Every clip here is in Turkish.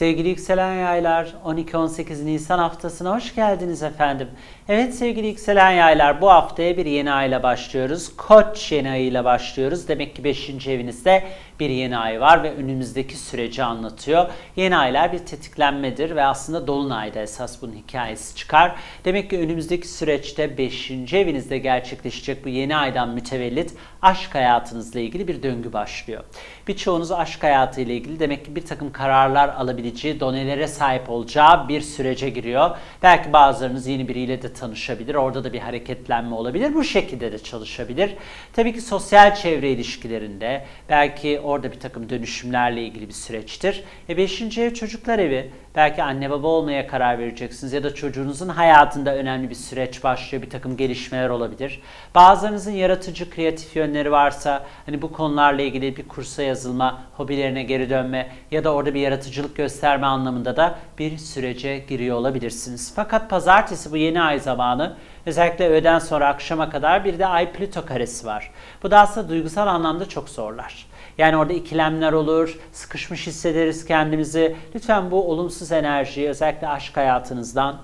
Sevgili yükselen yaylar 12-18 Nisan haftasına hoş geldiniz efendim. Evet sevgili yükselen yaylar bu haftaya bir yeni ayla başlıyoruz. Koç yeni ayıyla başlıyoruz. Demek ki 5. evinizde bir yeni ay var ve önümüzdeki süreci anlatıyor. Yeni aylar bir tetiklenmedir ve aslında dolunayda esas bunun hikayesi çıkar. Demek ki önümüzdeki süreçte 5. evinizde gerçekleşecek bu yeni aydan mütevellit aşk hayatınızla ilgili bir döngü başlıyor. Birçoğunuz aşk hayatı ile ilgili demek ki bir takım kararlar alabileceği, donelere sahip olacağı bir sürece giriyor. Belki bazılarınız yeni biriyle de tanışabilir. Orada da bir hareketlenme olabilir. Bu şekilde de çalışabilir. Tabii ki sosyal çevre ilişkilerinde belki orada bir takım dönüşümlerle ilgili bir süreçtir. E beşinci ev çocuklar evi. Belki anne baba olmaya karar vereceksiniz ya da çocuğunuzun hayatında önemli bir süreç başlıyor. Bir takım gelişmeler olabilir. Bazılarınızın yaratıcı, kreatif yönleri varsa hani bu konularla ilgili bir kursa yazılma, hobilerine geri dönme ya da orada bir yaratıcılık gösterme anlamında da bir sürece giriyor olabilirsiniz. Fakat pazartesi bu yeni ay zamanı özellikle öğleden sonra akşama kadar bir de ay Plüto karesi var. Bu da aslında duygusal anlamda çok zorlar. Yani orada ikilemler olur, sıkışmış hissederiz kendimizi. Lütfen bu olumsuz enerjiyi özellikle aşk hayatınızdan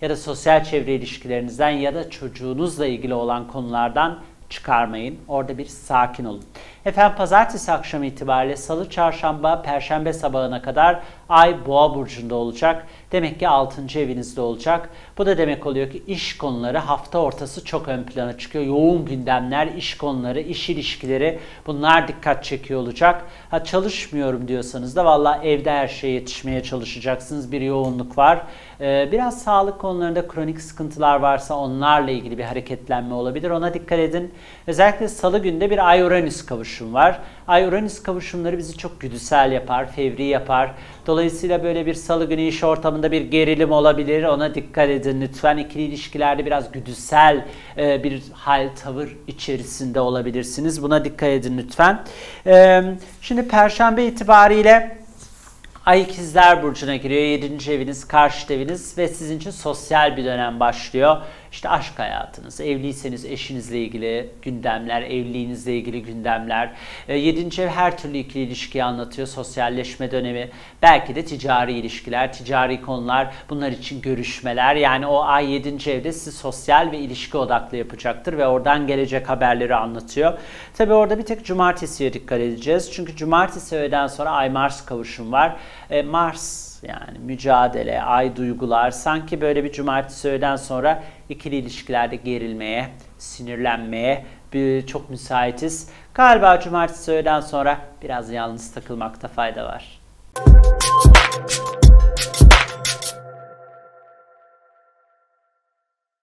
ya da sosyal çevre ilişkilerinizden ya da çocuğunuzla ilgili olan konulardan çıkarmayın. Orada bir sakin olun. Efendim pazartesi akşamı itibariyle salı, çarşamba, perşembe sabahına kadar ay boğa burcunda olacak. Demek ki 6. evinizde olacak. Bu da demek oluyor ki iş konuları hafta ortası çok ön plana çıkıyor. Yoğun gündemler, iş konuları, iş ilişkileri bunlar dikkat çekiyor olacak. Ha çalışmıyorum diyorsanız da valla evde her şeye yetişmeye çalışacaksınız. Bir yoğunluk var. Ee, biraz sağlık konularında kronik sıkıntılar varsa onlarla ilgili bir hareketlenme olabilir. Ona dikkat edin. Özellikle salı günde bir Ay-Uranüs kavuşum var. Ay-Uranüs kavuşumları bizi çok güdüsel yapar, fevri yapar. Dolayısıyla böyle bir salı günü iş ortamında bir gerilim olabilir. Ona dikkat edin lütfen. İkili ilişkilerde biraz güdüsel e, bir hal, tavır içerisinde olabilirsiniz. Buna dikkat edin lütfen. E, şimdi Perşembe itibariyle Ay ikizler burcuna giriyor. 7. eviniz, karşı eviniz ve sizin için sosyal bir dönem başlıyor. İşte aşk hayatınız, evliyseniz eşinizle ilgili gündemler, evliliğinizle ilgili gündemler. 7. ev her türlü ikili ilişkiyi anlatıyor. Sosyalleşme dönemi, belki de ticari ilişkiler, ticari konular, bunlar için görüşmeler. Yani o ay 7. evde sizi sosyal ve ilişki odaklı yapacaktır ve oradan gelecek haberleri anlatıyor. Tabi orada bir tek cumartesiye dikkat edeceğiz. Çünkü cumartesi öğleden sonra ay Mars kavuşum var. E, Mars yani mücadele, ay duygular sanki böyle bir cumartesi öğleden sonra ikili ilişkilerde gerilmeye, sinirlenmeye bir, çok müsaitiz. Galiba cumartesi öğleden sonra biraz yalnız takılmakta fayda var.